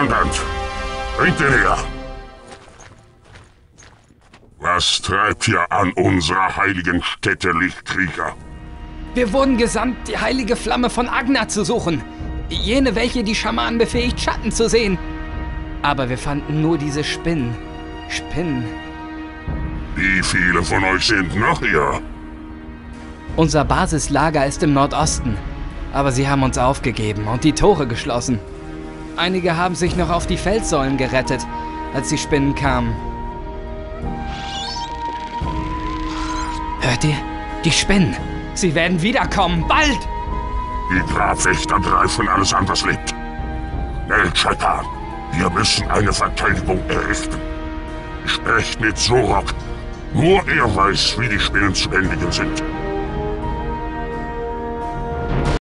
Kommandant, bringt ihn her. Was treibt ihr an unserer heiligen Stätte, Lichtkrieger? Wir wurden gesandt, die heilige Flamme von Agna zu suchen. Jene, welche die Schamanen befähigt, Schatten zu sehen. Aber wir fanden nur diese Spinnen. Spinnen. Wie viele von euch sind noch hier? Unser Basislager ist im Nordosten. Aber sie haben uns aufgegeben und die Tore geschlossen. Einige haben sich noch auf die Felssäulen gerettet, als die Spinnen kamen. Hört ihr? Die Spinnen. Sie werden wiederkommen. Bald! Die Grabwächter greifen alles an, was lebt. El Shaitan, wir müssen eine Verteidigung errichten. Sprecht mit Sorok. Nur er weiß, wie die Spinnen zu bändigen sind.